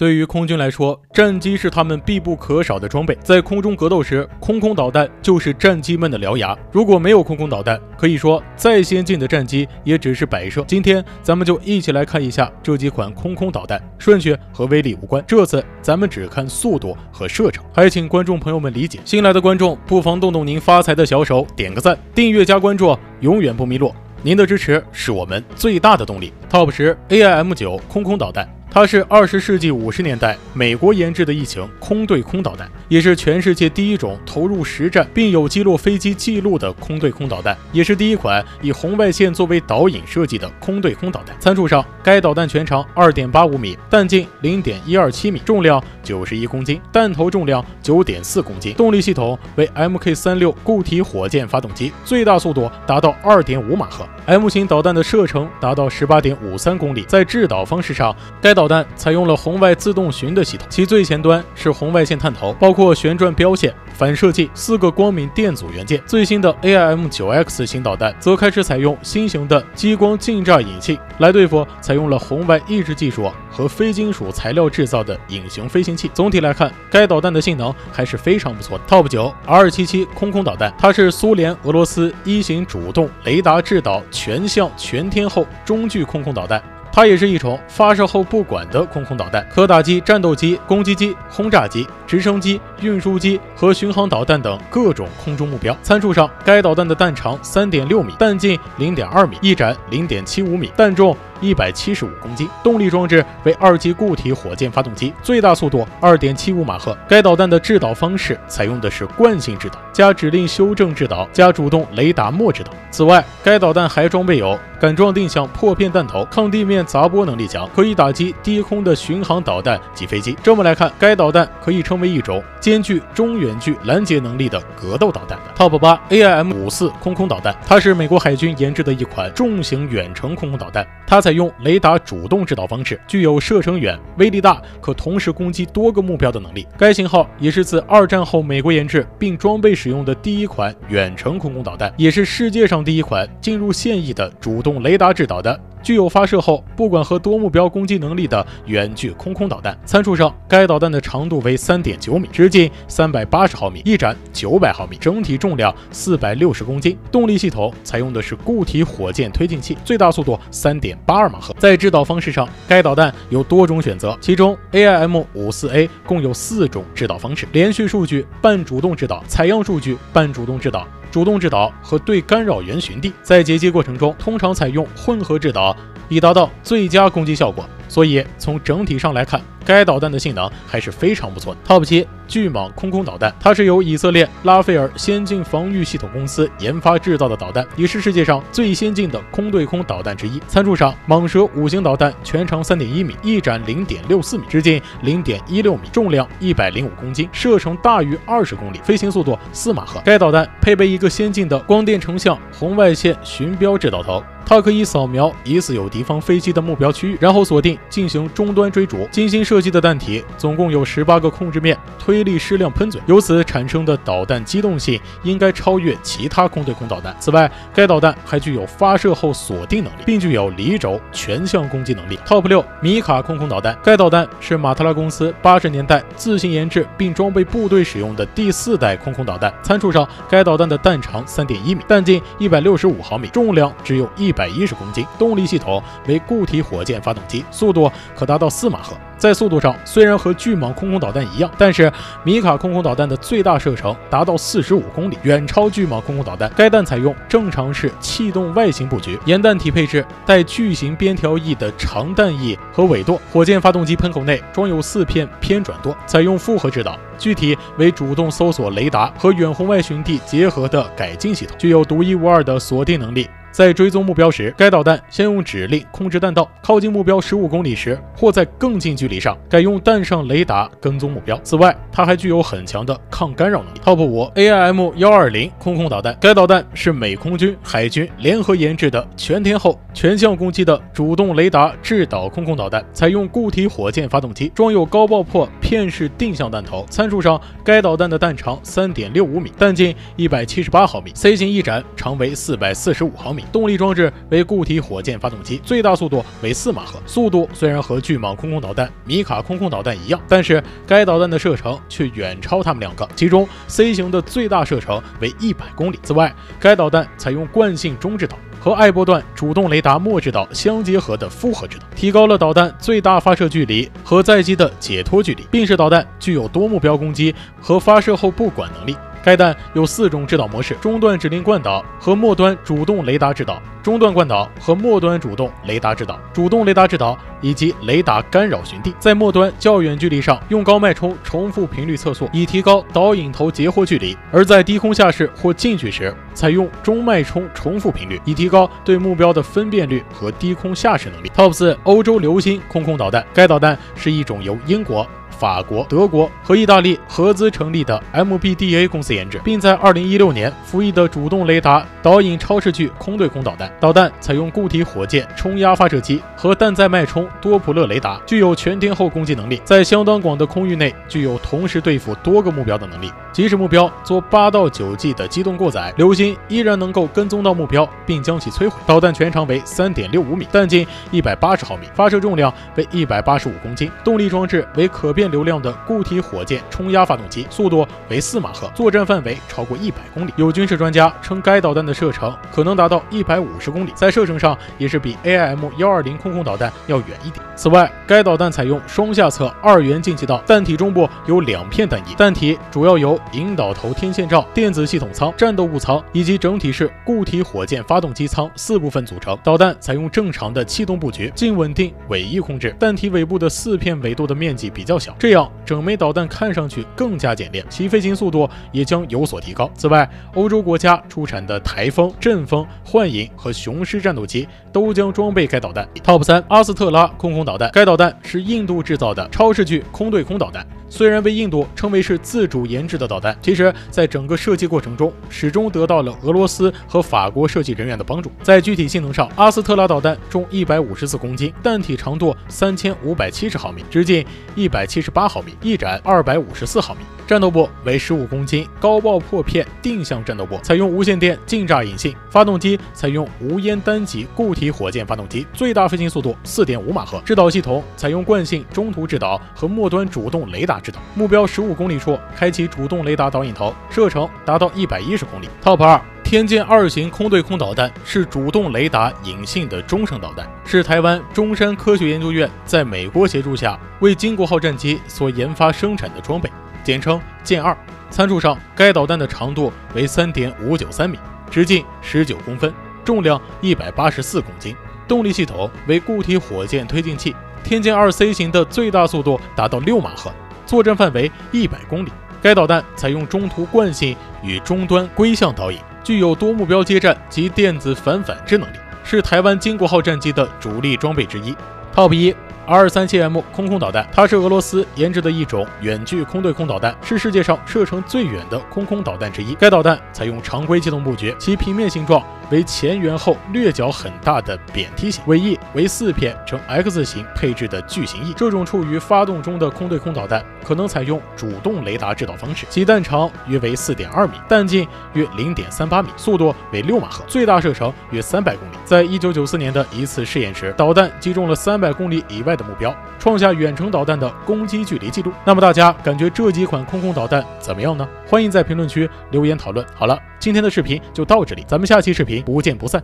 对于空军来说，战机是他们必不可少的装备。在空中格斗时，空空导弹就是战机们的獠牙。如果没有空空导弹，可以说再先进的战机也只是摆设。今天咱们就一起来看一下这几款空空导弹，顺序和威力无关。这次咱们只看速度和射程，还请观众朋友们理解。新来的观众不妨动动您发财的小手，点个赞、订阅加关注，永远不迷路。您的支持是我们最大的动力。Top 十 AIM 九空空导弹。它是二十世纪五十年代美国研制的一型空对空导弹，也是全世界第一种投入实战并有击落飞机记录的空对空导弹，也是第一款以红外线作为导引设计的空对空导弹。参数上，该导弹全长二点八五米，弹径零点一二七米，重量九十一公斤，弹头重量九点四公斤，动力系统为 Mk 三六固体火箭发动机，最大速度达到二点五马赫。M 型导弹的射程达到十八点五三公里。在制导方式上，该导导弹采用了红外自动巡的系统，其最前端是红外线探头，包括旋转标线、反射器、四个光敏电阻元件。最新的 AIM-9X 型导弹则开始采用新型的激光近炸引信来对付采用了红外抑制技术和非金属材料制造的隐形飞行器。总体来看，该导弹的性能还是非常不错的。Top 九 R-77 空空导弹，它是苏联俄罗斯一型主动雷达制导全向全天候中距空空导弹。它也是一种发射后不管的空空导弹，可打击战斗机、攻击机、轰炸机、直升机、运输机和巡航导弹等各种空中目标。参数上，该导弹的弹长三点六米，弹径零点二米，翼展零点七五米，弹重。一百七十五公斤，动力装置为二级固体火箭发动机，最大速度二点七五马赫。该导弹的制导方式采用的是惯性制导加指令修正制导加主动雷达末制导。此外，该导弹还装备有杆状定向破片弹头，抗地面砸波能力强，可以打击低空的巡航导弹及飞机。这么来看，该导弹可以称为一种兼具中远距拦截能力的格斗导弹。Top 八 AIM 五四空空导弹，它是美国海军研制的一款重型远程空空导弹，它采用雷达主动制导方式，具有射程远、威力大、可同时攻击多个目标的能力。该型号也是自二战后美国研制并装备使用的第一款远程空空导弹，也是世界上第一款进入现役的主动雷达制导的。具有发射后不管和多目标攻击能力的远距空空导弹。参数上，该导弹的长度为三点九米，直径三百八十毫米，翼展九百毫米，整体重量四百六十公斤。动力系统采用的是固体火箭推进器，最大速度三点八二马赫。在制导方式上，该导弹有多种选择，其中 AIM 五四 A 共有四种制导方式：连续数据半主动制导、采样数据半主动制导。主动制导和对干扰源寻地，在截击过程中通常采用混合制导，以达到最佳攻击效果。所以从整体上来看，该导弹的性能还是非常不错的。Top 七巨蟒空空导弹，它是由以色列拉斐尔先进防御系统公司研发制造的导弹，也是世界上最先进的空对空导弹之一。参数上，蟒蛇五型导弹全长三点一米，翼展零点六四米，直径零点一六米，重量一百零五公斤，射程大于二十公里，飞行速度四马赫。该导弹配备一个先进的光电成像红外线巡标制导头。它可以扫描疑似有敌方飞机的目标区域，然后锁定进行终端追逐。精心设计的弹体总共有十八个控制面，推力矢量喷嘴，由此产生的导弹机动性应该超越其他空对空导弹。此外，该导弹还具有发射后锁定能力，并具有离轴全向攻击能力。Top 六米卡空空导弹，该导弹是马特拉公司八十年代自行研制并装备部队使用的第四代空空导弹。参数上，该导弹的弹长三点一米，弹径一百六十五毫米，重量只有一百。百一十公斤，动力系统为固体火箭发动机，速度可达到四马赫。在速度上虽然和巨蟒空空导弹一样，但是米卡空空导弹的最大射程达到四十五公里，远超巨蟒空空导弹。该弹采用正常式气动外形布局，沿弹体配置带巨型边条翼的长弹翼和尾舵。火箭发动机喷口内装有四片偏转舵，采用复合制导，具体为主动搜索雷达和远红外寻地结合的改进系统，具有独一无二的锁定能力。在追踪目标时，该导弹先用指令控制弹道；靠近目标十五公里时，或在更近距离上，改用弹上雷达跟踪目标。此外，它还具有很强的抗干扰能力。Top 五 AIM 幺二零空空导弹，该导弹是美空军、海军联合研制的全天候、全向攻击的主动雷达制导空空导弹，采用固体火箭发动机，装有高爆破片式定向弹头。参数上，该导弹的弹长三点六五米，弹径一百七十八毫米，C 型翼展长为四百四十五毫米。动力装置为固体火箭发动机，最大速度为四马赫。速度虽然和巨蟒空空导弹、米卡空空导弹一样，但是该导弹的射程却远超他们两个。其中 C 型的最大射程为一百公里。此外，该导弹采用惯性中置导。和艾波段主动雷达末制导相结合的复合制导，提高了导弹最大发射距离和载机的解脱距离，并使导弹具有多目标攻击和发射后不管能力。该弹有四种制导模式：中段指令惯导和末端主动雷达制导、中段惯导和末端主动雷达制导、主动雷达制导以及雷达干扰寻地。在末端较远距离上用高脉冲重复频率测速，以提高导引头截获距离；而在低空下视或近距时，采用中脉冲重复频率，以提高对目标的分辨率和低空下视能力。Top 四欧洲流星空空导弹，该导弹是一种由英国。法国、德国和意大利合资成立的 MBDA 公司研制，并在2016年服役的主动雷达导引超视距空对空导弹。导弹采用固体火箭冲压发射机和弹载脉冲多普勒雷达，具有全天候攻击能力，在相当广的空域内具有同时对付多个目标的能力。即使目标做八到九 G 的机动过载，流星依然能够跟踪到目标并将其摧毁。导弹全长为3.65米，弹径180毫米，发射重量为185公斤，动力装置为可变。流量的固体火箭冲压发动机，速度为四马赫，作战范围超过一百公里。有军事专家称，该导弹的射程可能达到一百五十公里，在射程上也是比 AIM 幺二零空空导弹要远一点。此外，该导弹采用双下侧二元进气道，弹体中部有两片弹翼，弹体主要由引导头天线罩、电子系统舱、战斗部舱以及整体式固体火箭发动机舱四部分组成。导弹采用正常的气动布局，近稳定尾翼控制，弹体尾部的四片尾舵的面积比较小。这样，整枚导弹看上去更加简练，其飞行速度也将有所提高。此外，欧洲国家出产的台风、阵风、幻影和雄狮战斗机都将装备该导弹。Top 三，阿斯特拉空空导弹，该导弹是印度制造的超视距空对空导弹。虽然被印度称为是自主研制的导弹，其实在整个设计过程中，始终得到了俄罗斯和法国设计人员的帮助。在具体性能上，阿斯特拉导弹重一百五十四公斤，弹体长度三千五百七十毫米，直径一百七十八毫米，翼展二百五十四毫米。战斗部为十五公斤高爆破片定向战斗部，采用无线电近炸引信。发动机采用无烟单级固体火箭发动机，最大飞行速度四点五马赫。制导系统采用惯性中途制导和末端主动雷达制导。目标十五公里处开启主动雷达导引头，射程达到一百一十公里。Top 二天剑二型空对空导弹是主动雷达引信的中程导弹，是台湾中山科学研究院在美国协助下为金国号战机所研发生产的装备。简称剑二，参数上，该导弹的长度为三点五九三米，直径十九公分，重量一百八十四公斤，动力系统为固体火箭推进器。天剑二 C 型的最大速度达到六马赫，作战范围一百公里。该导弹采用中途惯性与终端归向导引，具有多目标接战及电子反反制能力，是台湾金国号战机的主力装备之一。Top 一。R 三七 M 空空导弹，它是俄罗斯研制的一种远距空对空导弹，是世界上射程最远的空空导弹之一。该导弹采用常规机动布局，其平面形状。为前圆后略角很大的扁梯形，尾翼为四片呈 X 型配置的巨型翼。这种处于发动中的空对空导弹可能采用主动雷达制导方式，其弹长约为四点二米，弹径约零点三八米，速度为六马赫，最大射程约三百公里。在一九九四年的一次试验时，导弹击中了三百公里以外的目标，创下远程导弹的攻击距离记录。那么大家感觉这几款空空导弹怎么样呢？欢迎在评论区留言讨论。好了。今天的视频就到这里，咱们下期视频不见不散。